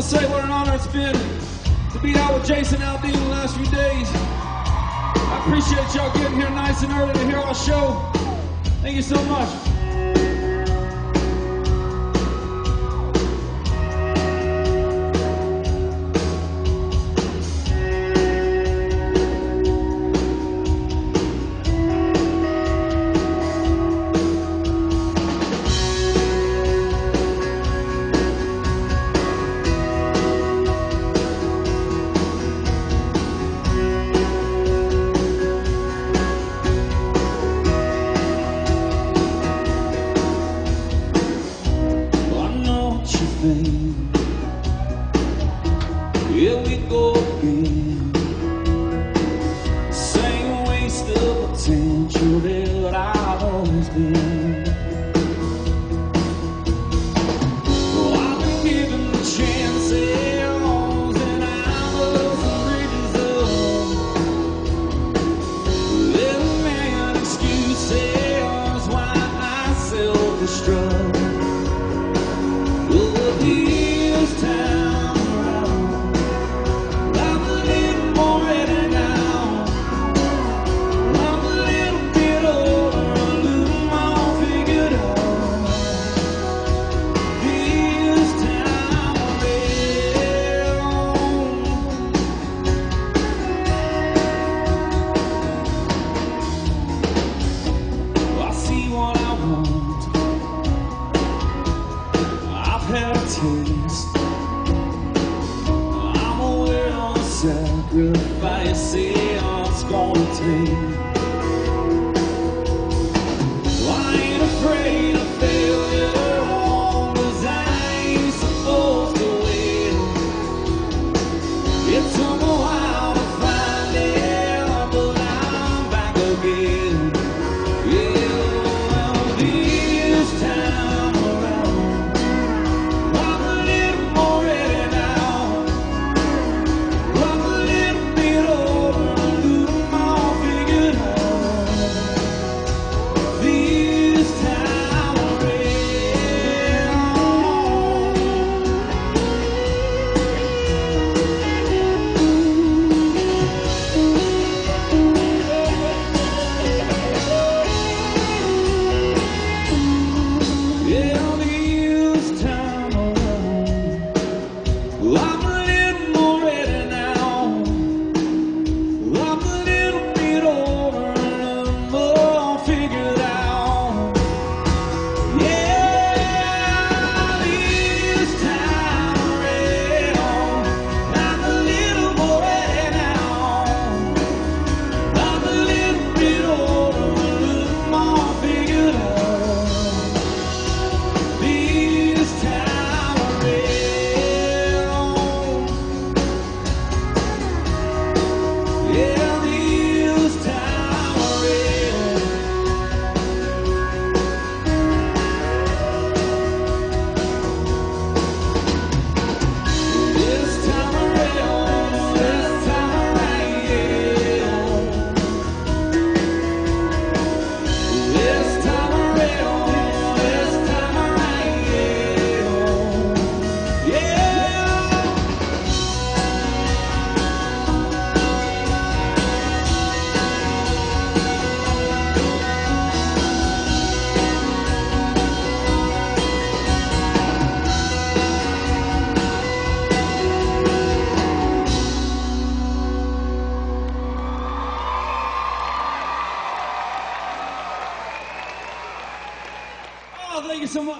want to say what an honor it's been to be out with Jason Aldean the last few days. I appreciate y'all getting here nice and early to hear our show. Thank you so much. eu me dou. sing 什么？